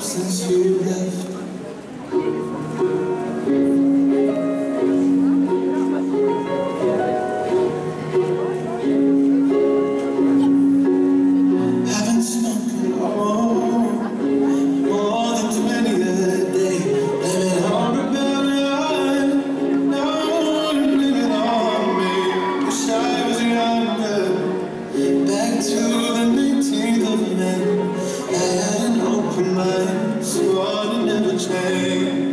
since you left mind, so never change.